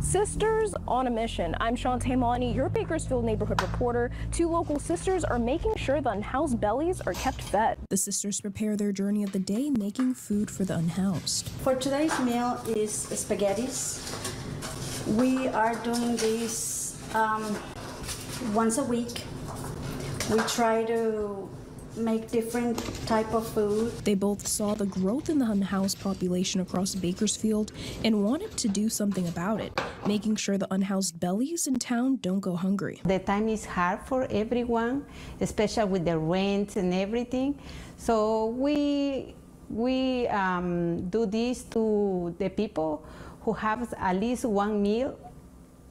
Sisters on a mission. I'm Shantae Malani, your Bakersfield neighborhood reporter. Two local sisters are making sure the unhoused bellies are kept fed. The sisters prepare their journey of the day making food for the unhoused. For today's meal is spaghettis. We are doing this um, once a week. We try to make different type of food. They both saw the growth in the unhoused population across Bakersfield and wanted to do something about it, making sure the unhoused bellies in town don't go hungry. The time is hard for everyone, especially with the rent and everything. So we we um, do this to the people who have at least one meal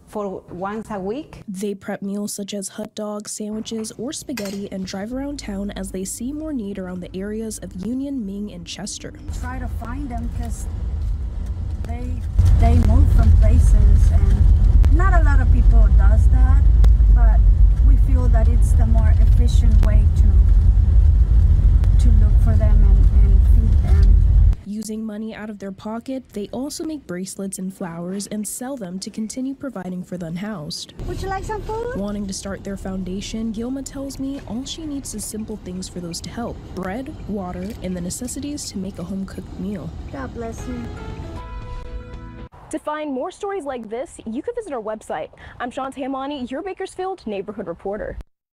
for once a week. They prep meals such as hot dogs, sandwiches, or spaghetti and drive around town as they see more need around the areas of Union, Ming, and Chester. Try to find them because they they move from places and not a lot of people does that, but we feel that it's the more efficient way to to look for them and, and feed them. Using money out of their pocket, they also make bracelets and flowers and sell them to continue providing for the unhoused. Would you like some food? Wanting to start their foundation, Gilma tells me all she needs is simple things for those to help bread, water, and the necessities to make a home cooked meal. God bless you. To find more stories like this, you can visit our website. I'm Shantae Malani, your Bakersfield neighborhood reporter.